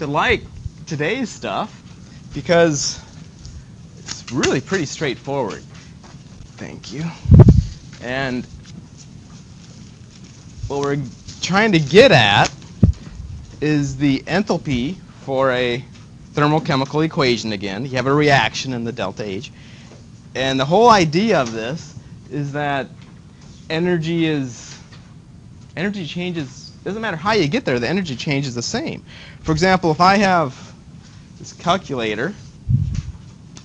to like today's stuff because it's really pretty straightforward. Thank you. And what we're trying to get at is the enthalpy for a thermochemical equation again. You have a reaction in the delta H. And the whole idea of this is that energy is energy changes doesn't matter how you get there, the energy change is the same. For example, if I have this calculator,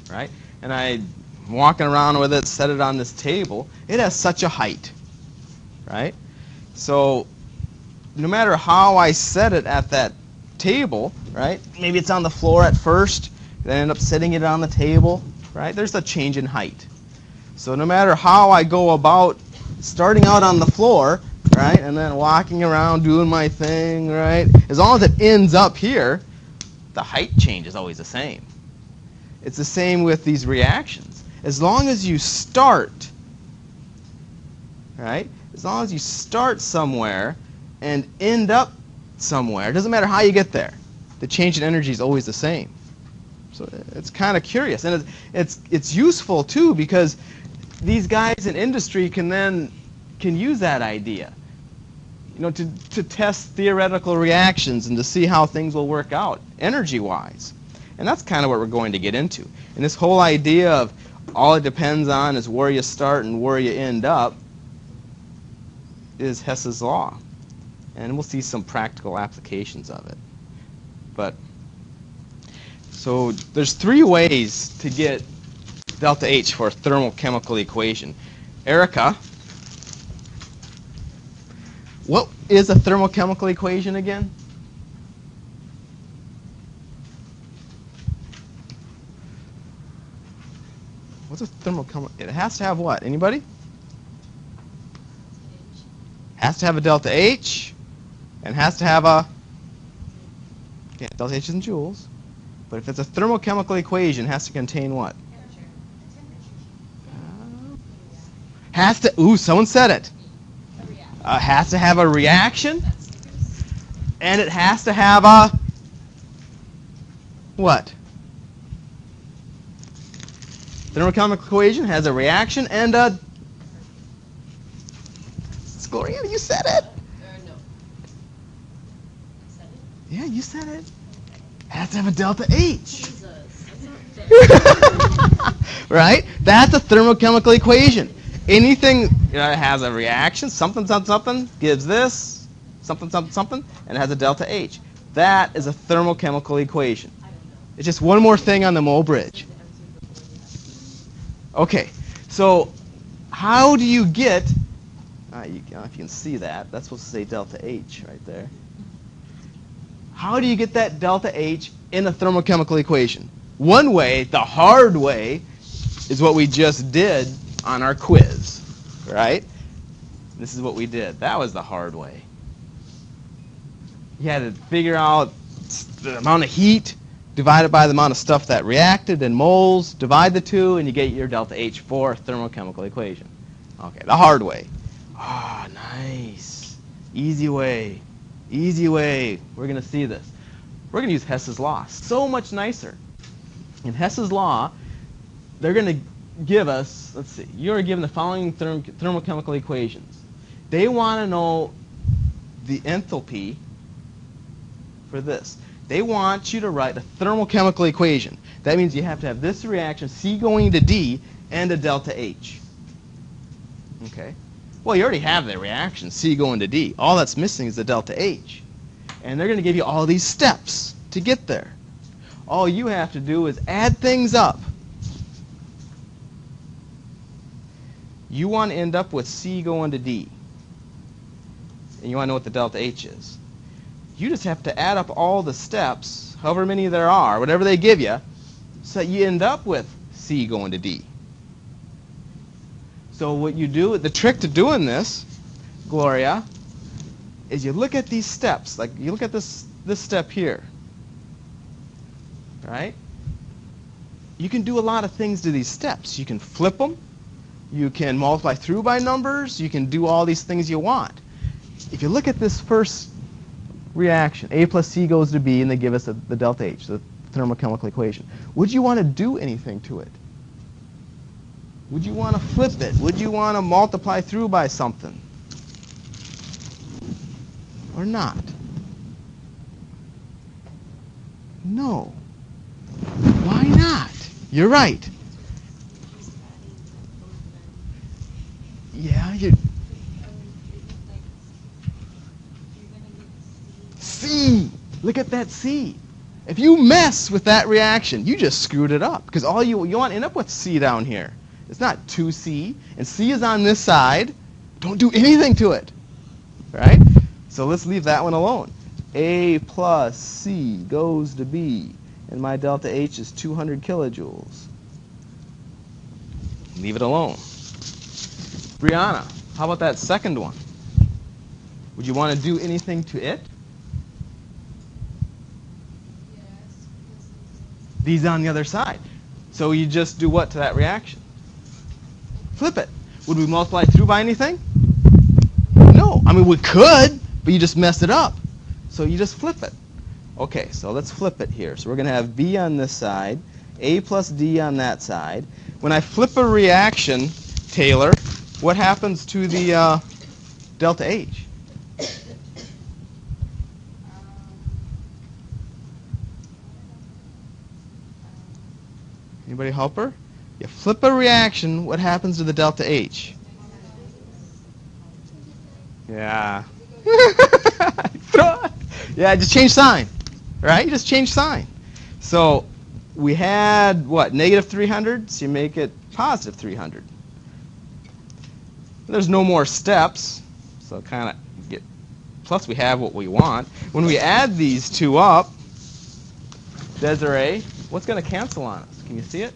right, and I'm walking around with it, set it on this table, it has such a height, right? So no matter how I set it at that table, right, maybe it's on the floor at first, then end up setting it on the table, right, there's a change in height. So no matter how I go about starting out on the floor, right, and then walking around doing my thing, right, as long as it ends up here, the height change is always the same. It's the same with these reactions. As long as you start, right, as long as you start somewhere and end up somewhere, it doesn't matter how you get there, the change in energy is always the same. So it's kind of curious, and it's, it's, it's useful too because these guys in industry can then can use that idea you know, to, to test theoretical reactions and to see how things will work out energy-wise. And that's kind of what we're going to get into. And this whole idea of all it depends on is where you start and where you end up is Hess's law. And we'll see some practical applications of it. But so there's three ways to get delta H for a thermochemical equation. Erica, what is a thermochemical equation again? What's a thermochemical? It has to have what? Anybody? Has to have a delta H, and has to have a yeah, delta H is in joules. But if it's a thermochemical equation, it has to contain what? Has to. Ooh, someone said it uh, has to have a reaction, and it has to have a what? Thermochemical equation has a reaction and a. Gloria, you said it. no. Said it? Yeah, you said it. Has to have a delta H. Jesus. That's not right? That's a thermochemical equation anything you know, has a reaction, something, something, something, gives this, something, something, something, and it has a delta H. That is a thermochemical equation. It's just one more thing on the mole bridge. Okay, so how do you get, uh, you, uh, if you can see that, that's supposed to say delta H right there. How do you get that delta H in a thermochemical equation? One way, the hard way, is what we just did on our quiz, right? This is what we did. That was the hard way. You had to figure out the amount of heat divided by the amount of stuff that reacted in moles, divide the two, and you get your delta H4 thermochemical equation. Okay, the hard way. Ah, oh, nice. Easy way. Easy way. We're going to see this. We're going to use Hess's law. So much nicer. In Hess's law, they're going to give us, let's see, you're given the following therm thermochemical equations. They want to know the enthalpy for this. They want you to write a thermochemical equation. That means you have to have this reaction, C going to D, and a delta H. Okay? Well, you already have the reaction, C going to D. All that's missing is the delta H. And they're going to give you all these steps to get there. All you have to do is add things up you want to end up with C going to D. And you want to know what the delta H is. You just have to add up all the steps, however many there are, whatever they give you, so that you end up with C going to D. So what you do, the trick to doing this, Gloria, is you look at these steps. Like you look at this this step here. Right? You can do a lot of things to these steps. You can flip them. You can multiply through by numbers. You can do all these things you want. If you look at this first reaction. A plus C goes to B, and they give us the, the delta H, the thermochemical equation. Would you want to do anything to it? Would you want to flip it? Would you want to multiply through by something? Or not? No. Why not? You're right. Yeah, you Look at that C. If you mess with that reaction, you just screwed it up. Because all you you want to end up with C down here. It's not 2C, and C is on this side. Don't do anything to it. Right? So let's leave that one alone. A plus C goes to B, and my delta H is 200 kilojoules. Leave it alone. Brianna, how about that second one? Would you want to do anything to it? These on the other side. So you just do what to that reaction? Flip it. Would we multiply through by anything? No. I mean, we could, but you just messed it up. So you just flip it. Okay, so let's flip it here. So we're going to have B on this side, A plus D on that side. When I flip a reaction, Taylor, what happens to the uh, delta H? Anybody help her? You flip a reaction, what happens to the delta H? Yeah. yeah, just change sign. Right? You just change sign. So we had what? Negative 300, so you make it positive 300. There's no more steps, so kind of get. Plus, we have what we want. When we add these two up, Desiree, what's going to cancel on us? Can you see it?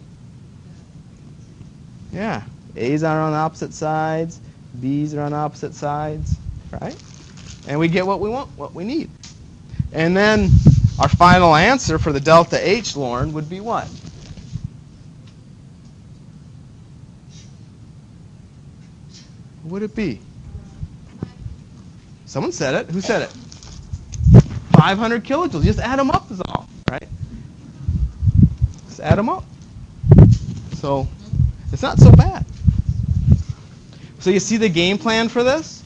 Yeah. A's are on opposite sides, B's are on opposite sides, right? And we get what we want, what we need. And then our final answer for the delta H, Lauren, would be what? What would it be? Someone said it. Who said it? 500 kilojoules. Just add them up is all? Just add them up. So it's not so bad. So you see the game plan for this?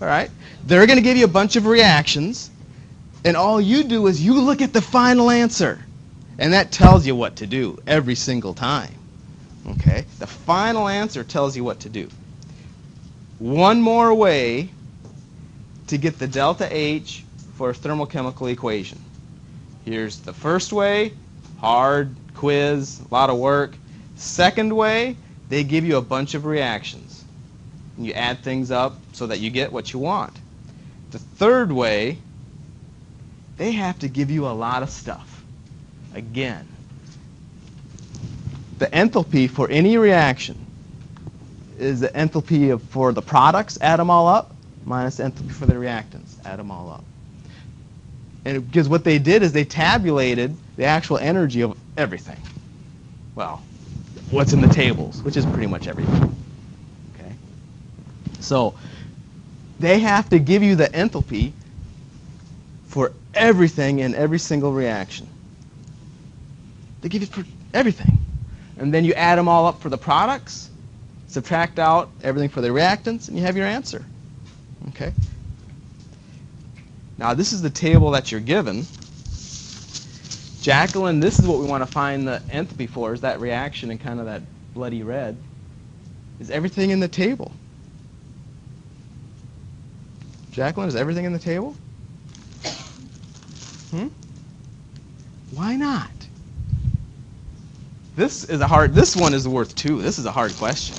All right. They're going to give you a bunch of reactions, and all you do is you look at the final answer, and that tells you what to do every single time. Okay? The final answer tells you what to do. One more way to get the delta H for a thermochemical equation. Here's the first way, hard quiz, a lot of work. Second way, they give you a bunch of reactions. You add things up so that you get what you want. The third way, they have to give you a lot of stuff. Again, the enthalpy for any reaction is the enthalpy of, for the products, add them all up, minus enthalpy for the reactants, add them all up. And because what they did is they tabulated the actual energy of everything. Well, what's in the tables, which is pretty much everything. Okay? So they have to give you the enthalpy for everything in every single reaction. They give you for everything. And then you add them all up for the products, subtract out everything for the reactants, and you have your answer. Okay? Now, this is the table that you're given. Jacqueline, this is what we want to find the enthalpy for, is that reaction in kind of that bloody red. Is everything in the table? Jacqueline, is everything in the table? Hmm? Why not? This is a hard, this one is worth two. This is a hard question.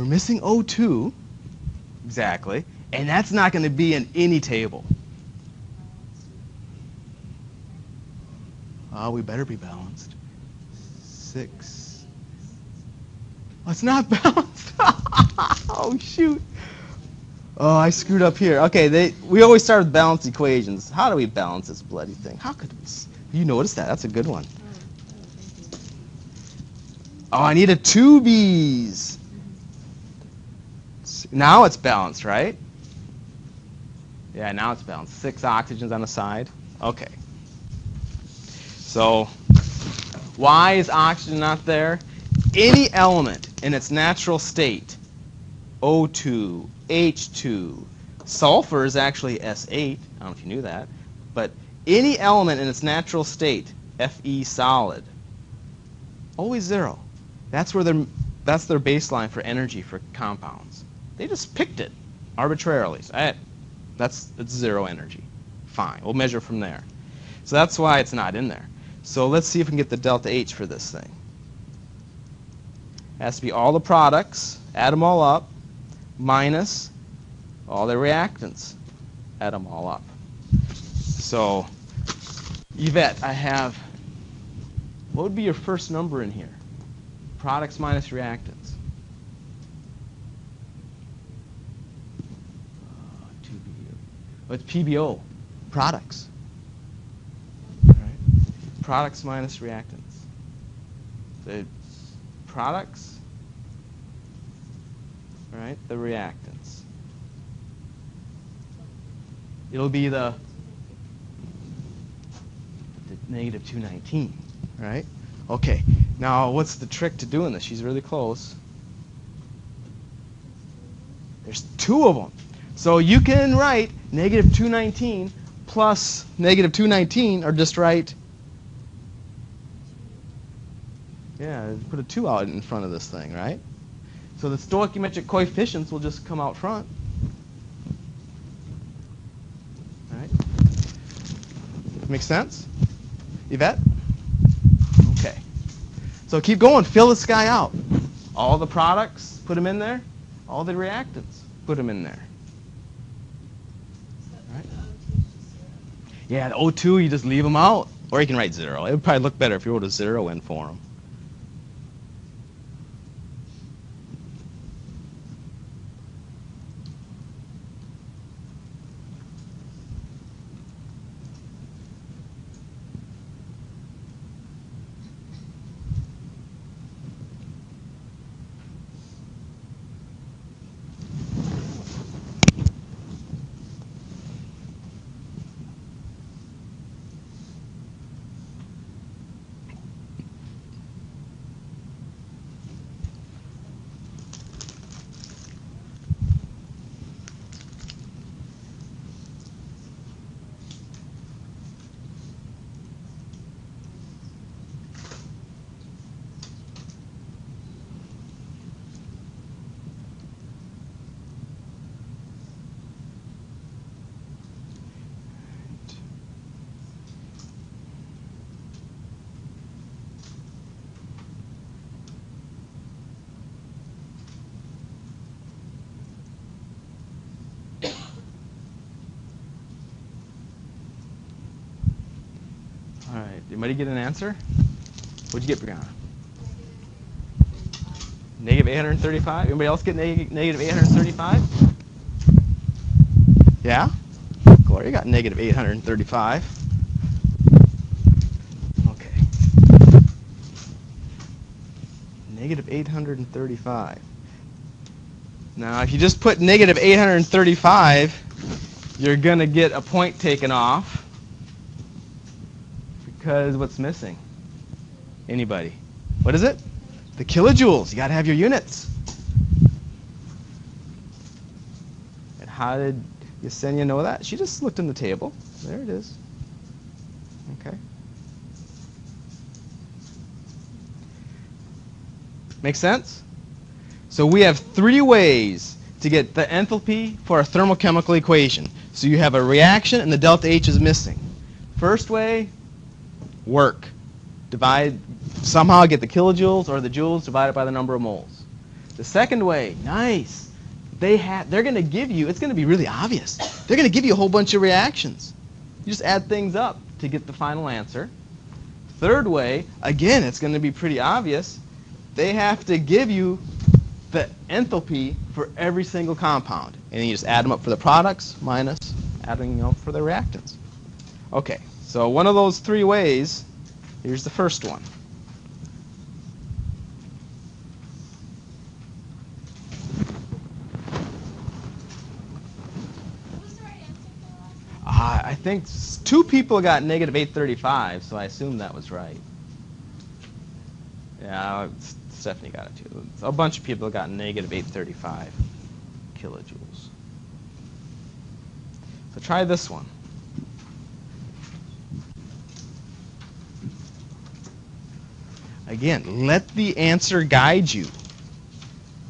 We're missing O2. Exactly. And that's not going to be in any table. Oh, we better be balanced. Six. Oh, it's not balanced. oh, shoot. Oh, I screwed up here. Okay, they, we always start with balanced equations. How do we balance this bloody thing? How could we? You notice that? That's a good one. Oh, I need a two B's. Now it's balanced, right? Yeah, now it's balanced. Six oxygens on the side. Okay. So, why is oxygen not there? Any element in its natural state, O2, H2, sulfur is actually S8. I don't know if you knew that. But any element in its natural state, Fe solid, always zero. That's where their that's their baseline for energy for compounds. They just picked it arbitrarily. So, eh, that's it's zero energy. Fine, we'll measure from there. So that's why it's not in there. So let's see if we can get the delta H for this thing. It has to be all the products, add them all up, minus all the reactants, add them all up. So, Yvette, I have, what would be your first number in here? Products minus reactants. Uh, 2BO. What's PBO? Products. Right. Products minus reactants. The products, right? the reactants. It'll be the, the negative 219, right? Okay, now what's the trick to doing this? She's really close. There's two of them. So you can write negative 219 plus negative 219, or just write, yeah, put a 2 out in front of this thing, right? So the stoichiometric coefficients will just come out front. All right? Make sense? Yvette? Okay. So keep going. Fill this guy out. All the products, put them in there. All the reactants, put them in there. Yeah, the O2, you just leave them out. Or you can write zero. It would probably look better if you wrote a zero in for them. All right. Anybody get an answer? What'd you get, Brianna? Negative 835. Anybody else get neg- negative 835? Yeah? Gloria got negative 835. Okay. Negative 835. Now, if you just put negative 835, you're going to get a point taken off. Because what's missing? Anybody? What is it? The kilojoules. You got to have your units. And how did Yesenia know that? She just looked in the table. There it is. Okay. Make sense? So we have three ways to get the enthalpy for a thermochemical equation. So you have a reaction and the delta H is missing. First way, work. Divide, somehow get the kilojoules or the joules divided by the number of moles. The second way, nice. They have, they're going to give you, it's going to be really obvious. They're going to give you a whole bunch of reactions. You just add things up to get the final answer. Third way, again, it's going to be pretty obvious. They have to give you the enthalpy for every single compound. And then you just add them up for the products minus adding them up for the reactants. Okay, so one of those three ways, here's the first one. I think two people got negative 835, so I assume that was right. Yeah, Stephanie got it too. A bunch of people got negative 835 kilojoules. So try this one. Again, let the answer guide you.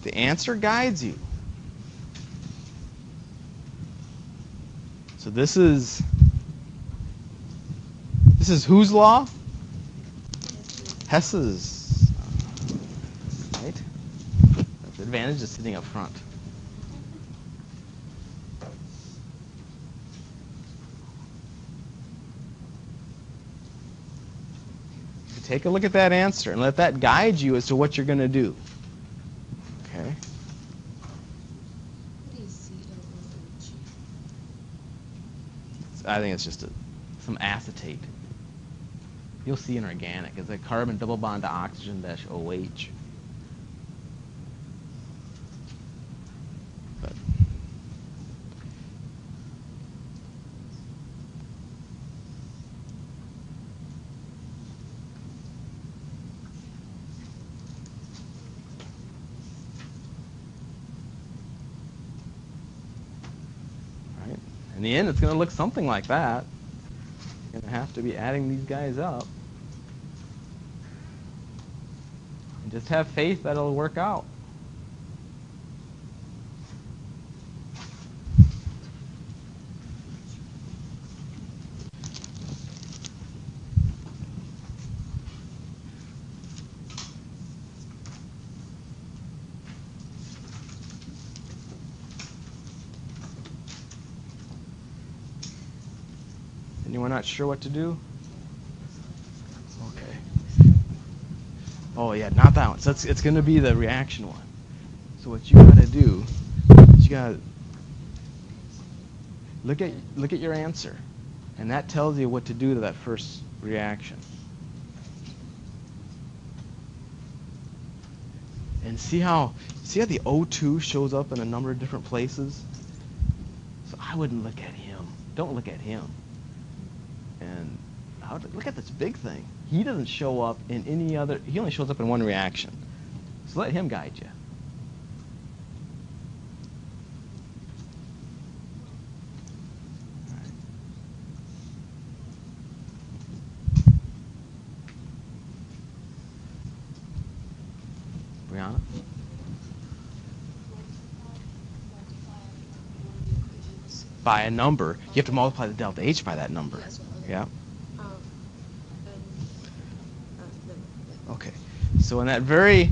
The answer guides you. So this is this is whose law? Hess's. Right? That's the advantage of sitting up front. Take a look at that answer and let that guide you as to what you're going to do. Okay? I think it's just a, some acetate. You'll see in organic. It's a carbon double bond to oxygen dash OH. But right? It's going to look something like that. You're going to have to be adding these guys up. And just have faith that it'll work out. Anyone not sure what to do? Okay. Oh yeah, not that one. So it's, it's going to be the reaction one. So what you got to do, is you got to look at look at your answer, and that tells you what to do to that first reaction. And see how see how the O2 shows up in a number of different places. So I wouldn't look at him. Don't look at him. And would look at this big thing. He doesn't show up in any other. He only shows up in one reaction. So let him guide you. By a number. You have to multiply the delta H by that number. Yeah. Um, and, uh, Okay. So in that very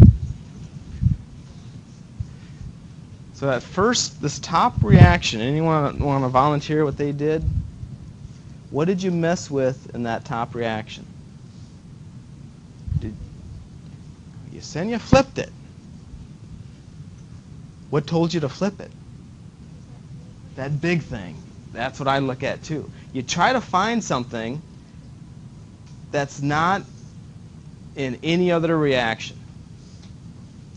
So that first this top reaction, anyone want to volunteer what they did? What did you mess with in that top reaction? Did Yesenia flipped it. What told you to flip it? That big thing. That's what I look at too. You try to find something that's not in any other reaction.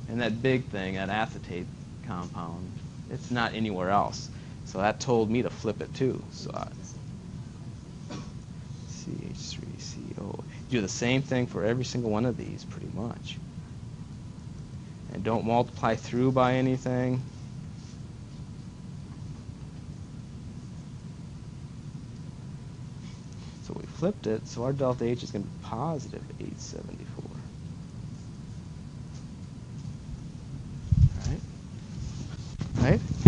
And that big thing, that acetate compound, it's not anywhere else. So that told me to flip it too. So I, CH3CO. Do the same thing for every single one of these, pretty much. And don't multiply through by anything. So flipped it, so our delta H is going to be positive 874. Right? Right?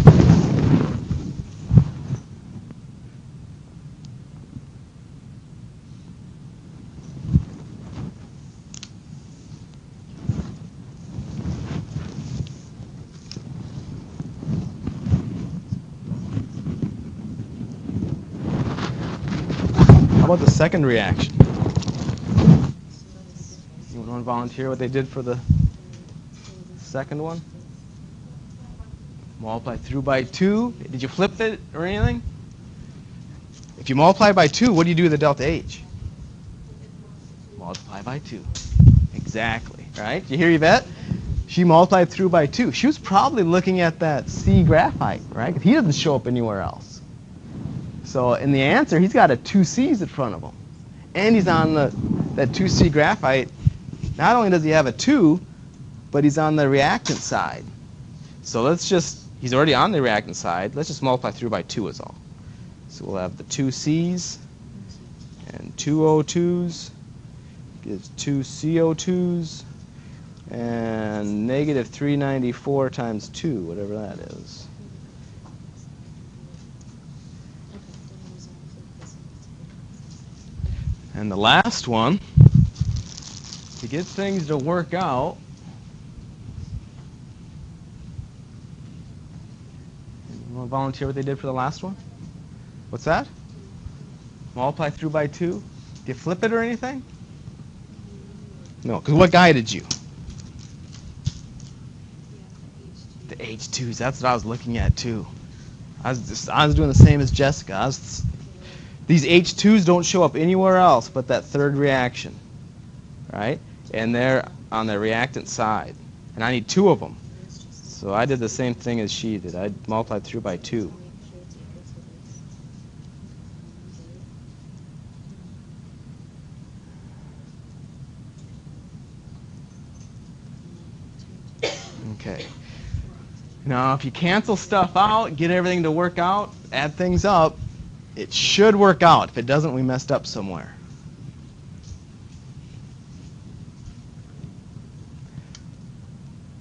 The second reaction? You want to volunteer what they did for the second one? Multiply through by 2. Did you flip it or anything? If you multiply by 2, what do you do with the delta H? Multiply by 2. Exactly. Right? You hear Yvette? She multiplied through by 2. She was probably looking at that C graphite, right? He doesn't show up anywhere else. So in the answer, he's got a 2C's in front of him. And he's on the that 2C graphite. Not only does he have a 2, but he's on the reactant side. So let's just, he's already on the reactant side. Let's just multiply through by 2 is all. So we'll have the 2C's and two O2s gives two CO2s and negative 394 times 2, whatever that is. And the last one, to get things to work out, you want to volunteer what they did for the last one? What's that? Multiply through by 2? Do you flip it or anything? No, because what guided you? The H2s. That's what I was looking at too. I was just I was doing the same as Jessica. I was, these H2s don't show up anywhere else but that third reaction, right? And they're on the reactant side, and I need two of them. So I did the same thing as she did. I multiplied through by two. Okay. Now, if you cancel stuff out, get everything to work out, add things up, it should work out. If it doesn't, we messed up somewhere.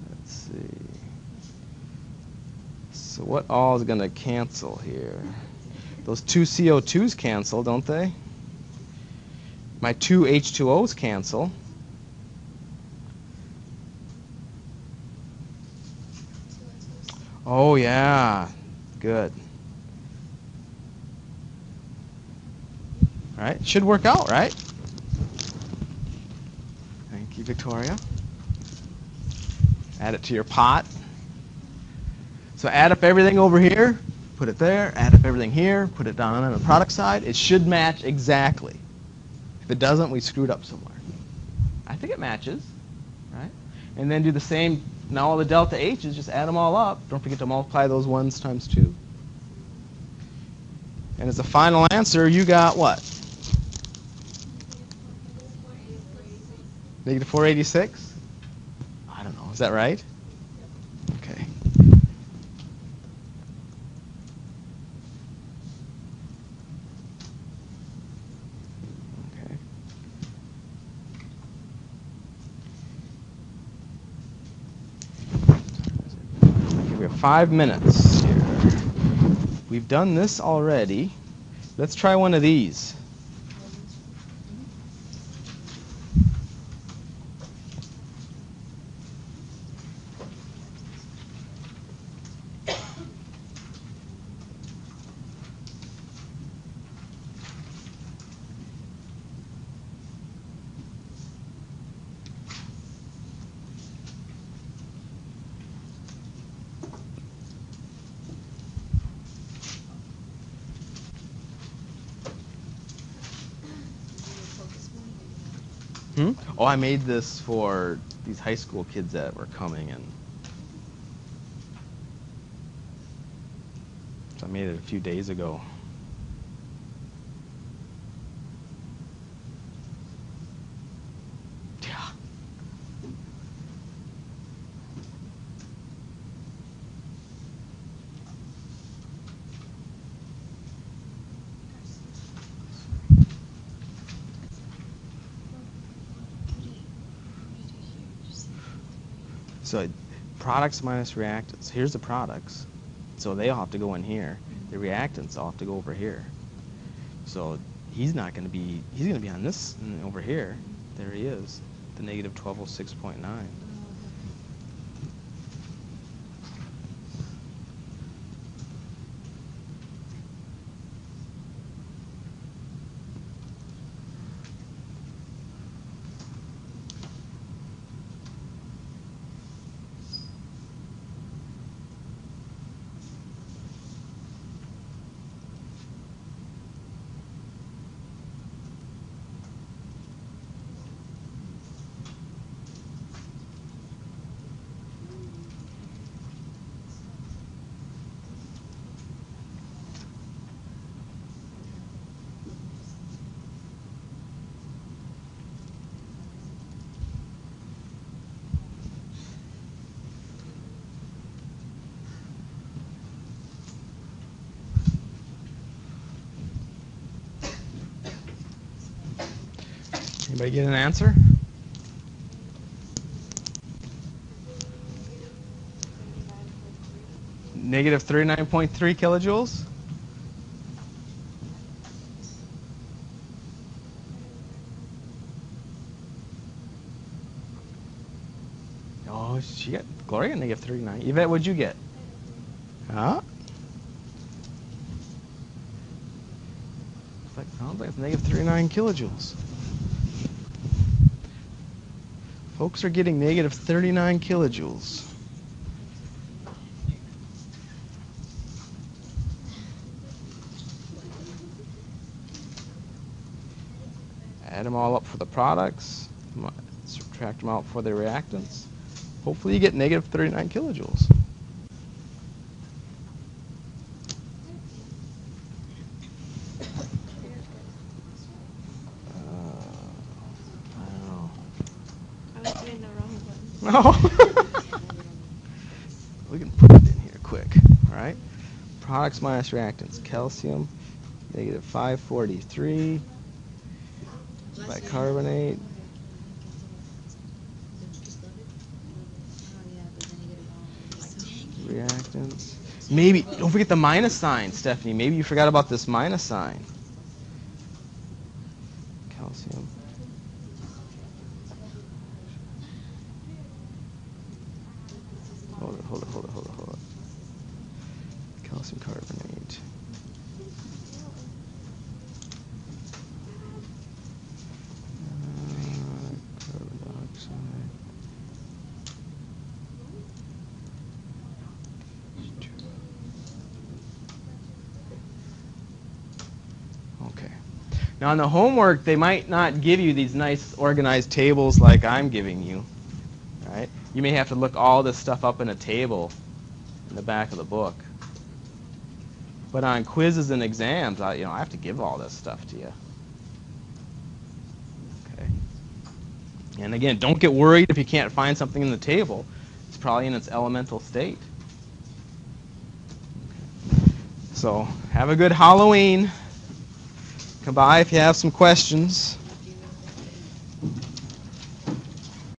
Let's see. So what all is going to cancel here? Those two CO2s cancel, don't they? My two H2Os cancel. Oh, yeah. Good. Right. Should work out, right? Thank you, Victoria. Add it to your pot. So add up everything over here, put it there, add up everything here, put it down on the product side. It should match exactly. If it doesn't, we screwed up somewhere. I think it matches, right? And then do the same now all the delta H's, just add them all up. Don't forget to multiply those ones times 2. And as a final answer, you got what? Negative 486? I don't know. Is that right? Okay. Okay. We have five minutes here. We've done this already. Let's try one of these. Hmm? Oh, I made this for these high school kids that were coming and I made it a few days ago. Yeah. So products minus reactants. Here's the products. So they all have to go in here. The reactants all have to go over here. So he's not going to be, he's going to be on this mm, over here. There he is, the negative 1206.9. Anybody get an answer? Negative 39.3 kilojoules? Oh, she got Gloria negative 39. Yvette, what'd you get? Huh? It's like, sounds like it's negative 39 kilojoules. Folks are getting negative 39 kilojoules. Add them all up for the products, subtract them out for the reactants. Hopefully you get negative 39 kilojoules. Uh, I don't know. I was doing the wrong one. No. we can put it in here quick. All right. Products minus reactants. Calcium, negative 543. Bicarbonate. Reactants. Maybe, don't forget the minus sign, Stephanie. Maybe you forgot about this minus sign. Calcium. Hold it, hold it, hold it, hold it, hold it. Calcium carbonate. Uh, carbon dioxide. Okay. Now, on the homework, they might not give you these nice organized tables like I'm giving you. Right? You may have to look all this stuff up in a table in the back of the book. But on quizzes and exams, I, you know, I have to give all this stuff to you. Okay. And again, don't get worried if you can't find something in the table. It's probably in its elemental state. So, have a good Halloween. Come by if you have some questions.